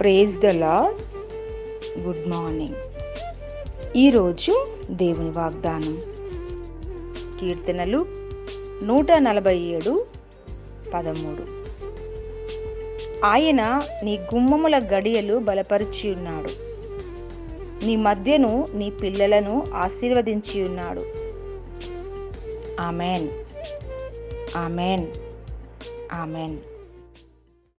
Praise the Lord good morning ఈరోజు దేవుని వాగ్దానం. కీర్తనలు నూట నలభై ఏడు పదమూడు. ఆయన నీ గుమ్మముల గడియలు బలపరిచి ఉన్నాడు. నీ మధ్యను నీ పిల్లలను ఆశీర్వదించి ఉన్నాడు. ఆమెన్. ఆమెన్. ఆమెన్.